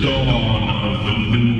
dawn of the new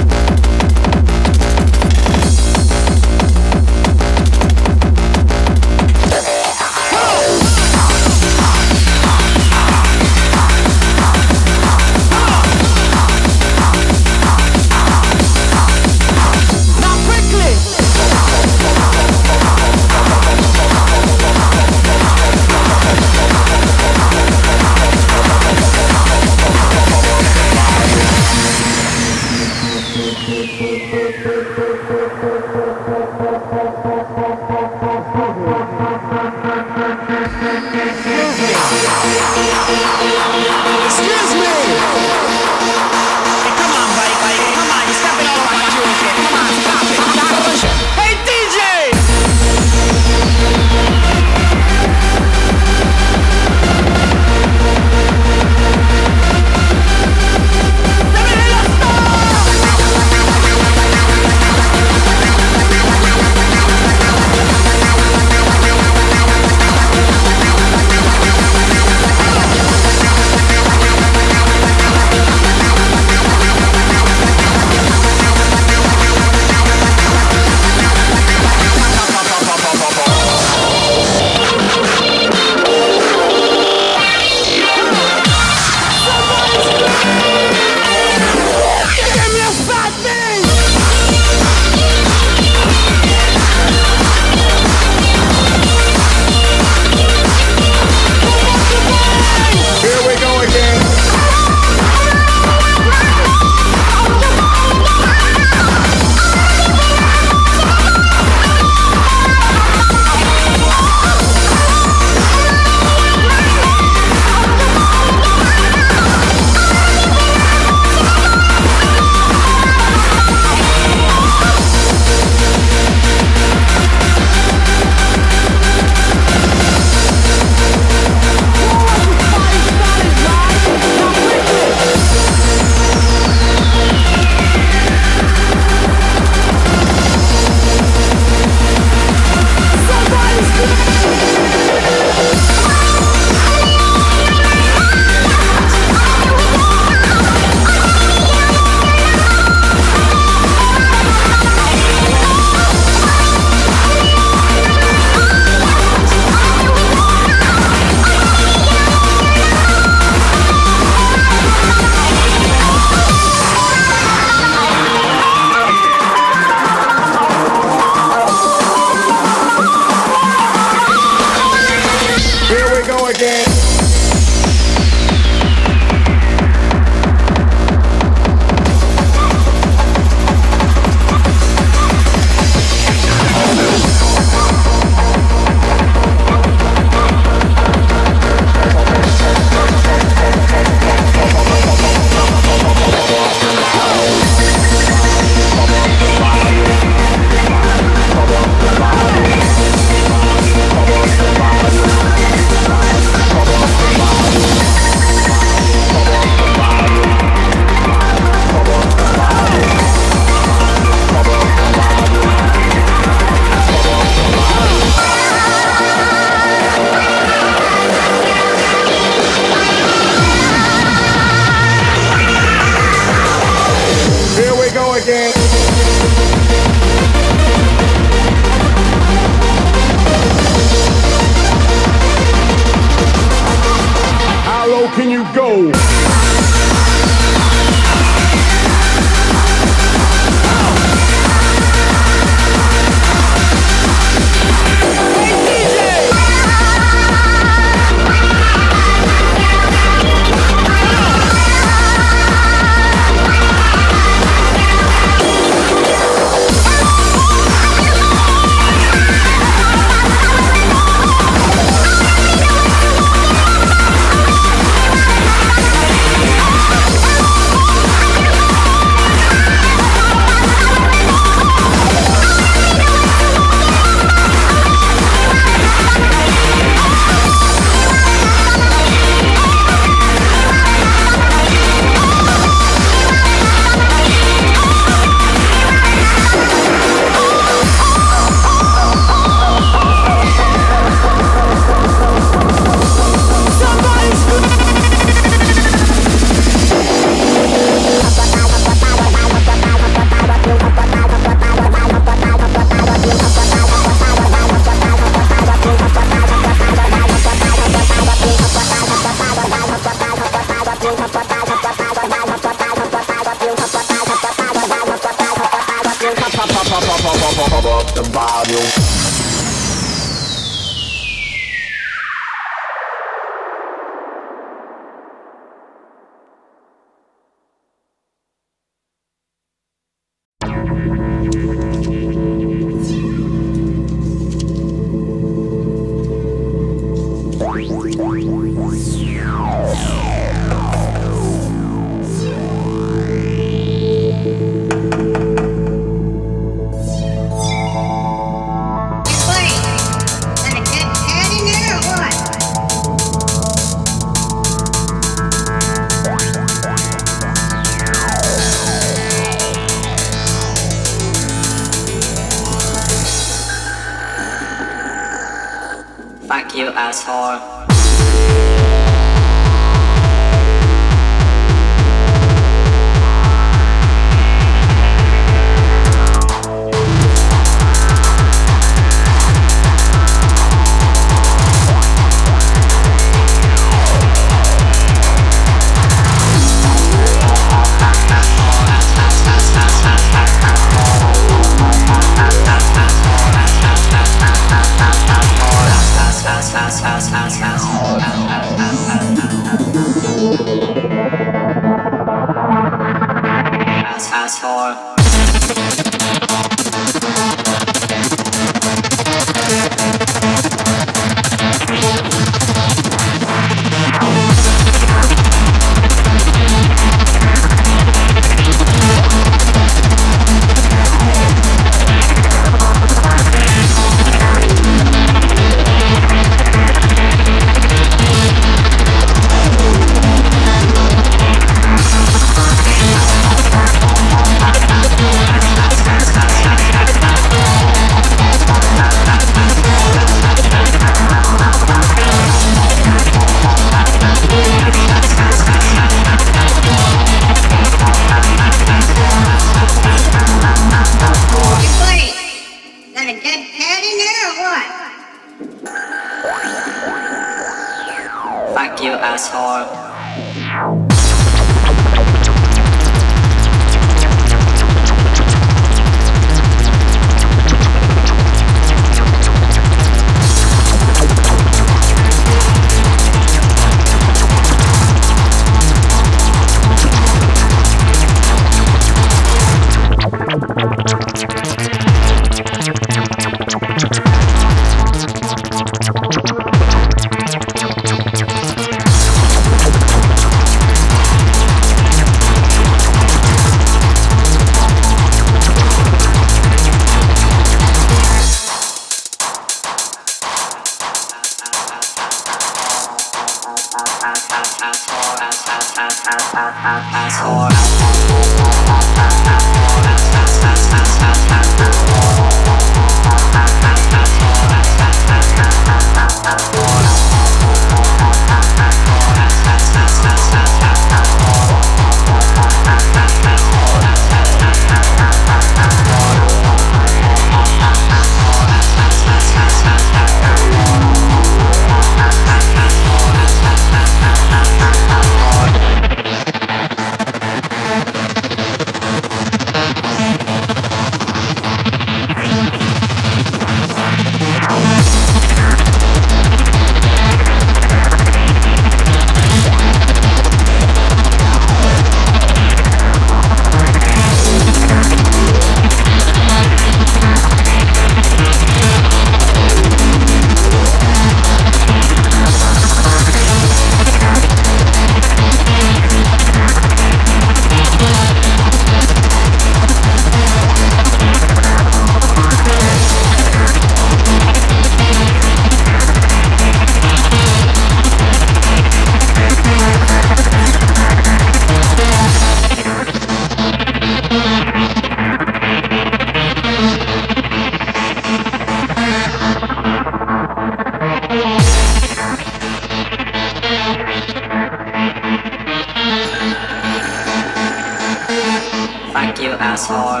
asshole.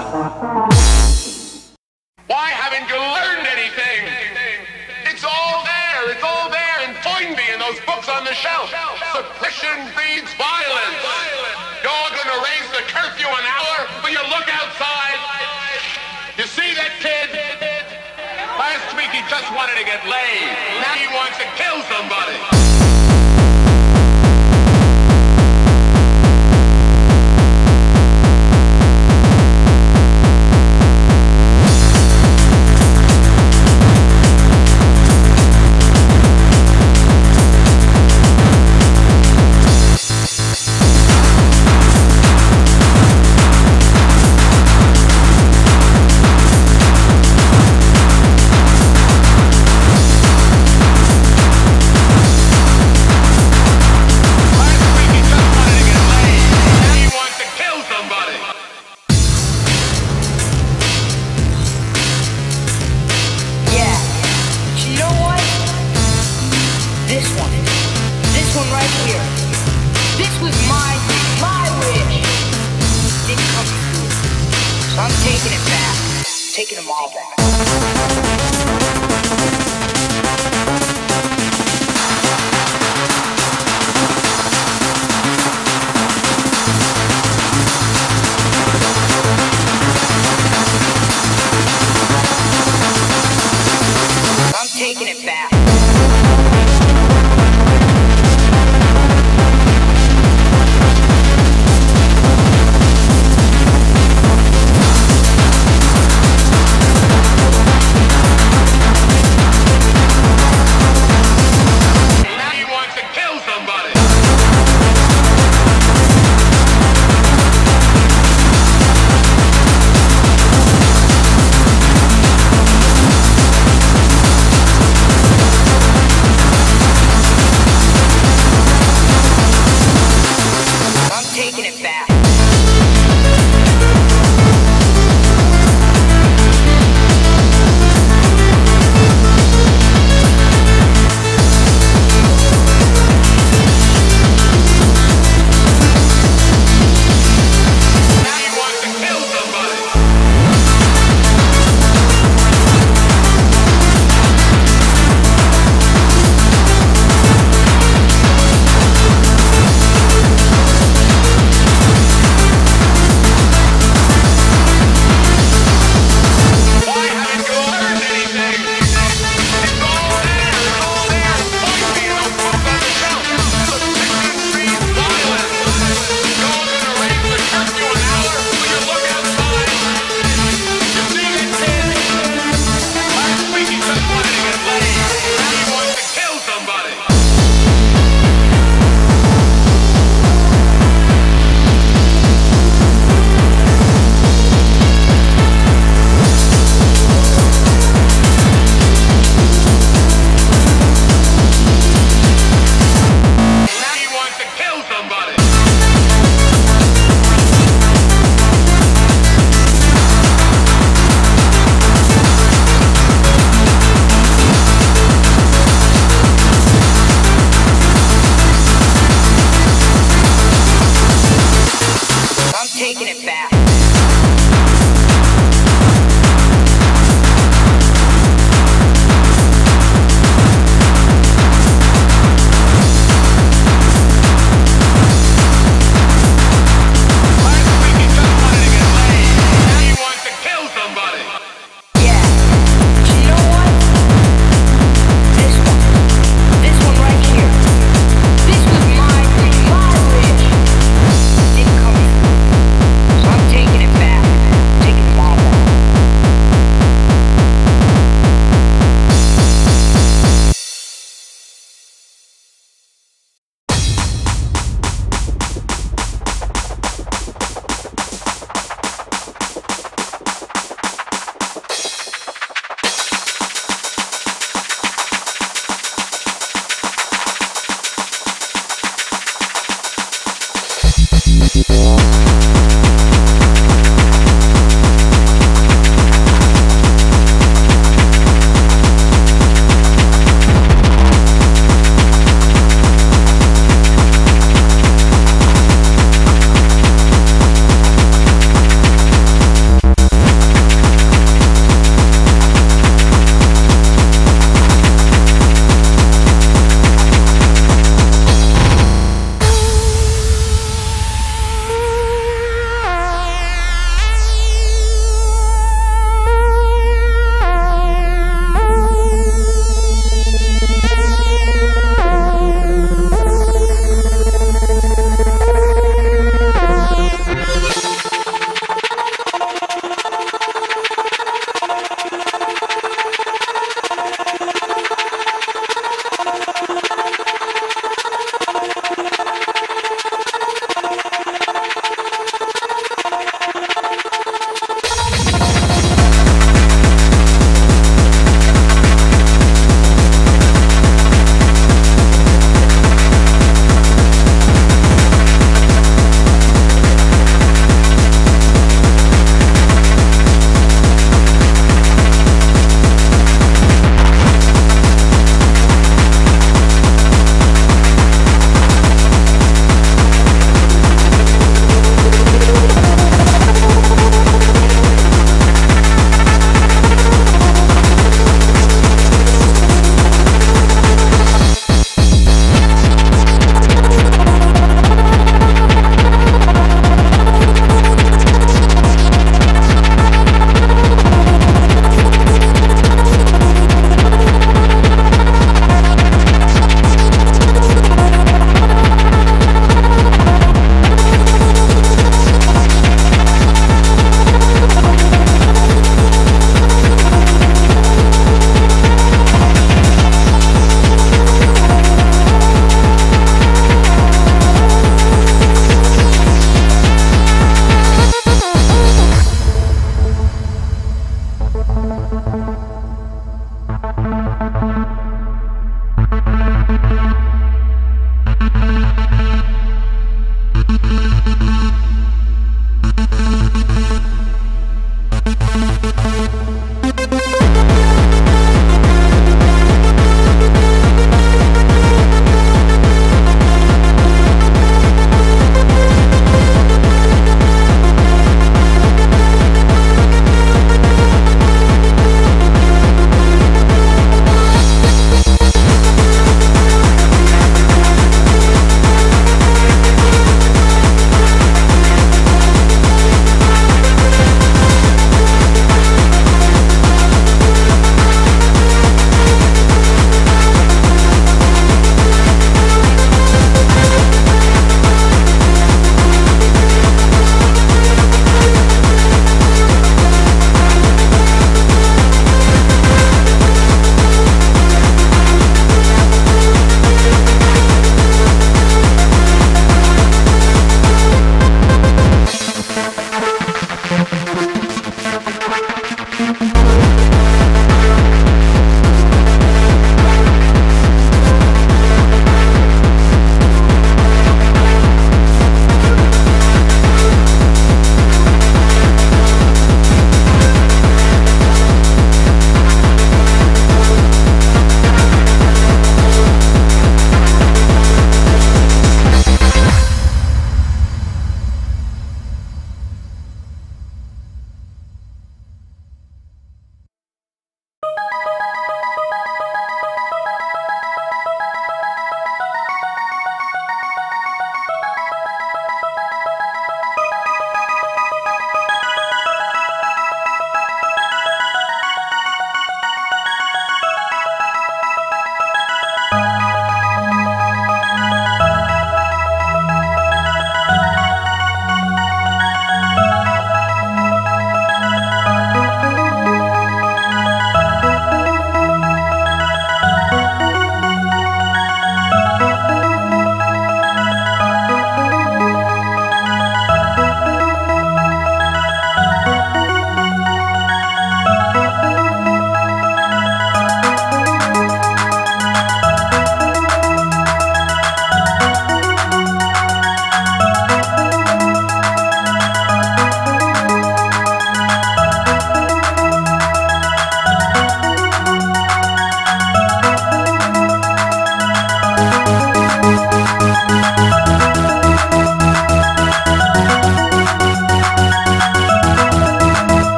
Why haven't you learned anything? It's all there, it's all there in Toynbee in those books on the shelf. Suppression breeds violence. You're gonna raise the curfew an hour, but you look outside. You see that kid? Last week he just wanted to get laid. Now he wants to kill somebody.